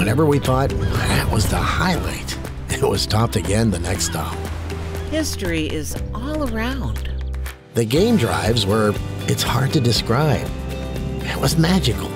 Whenever we thought that was the highlight, it was topped again the next stop. History is all around. The game drives were, it's hard to describe. It was magical.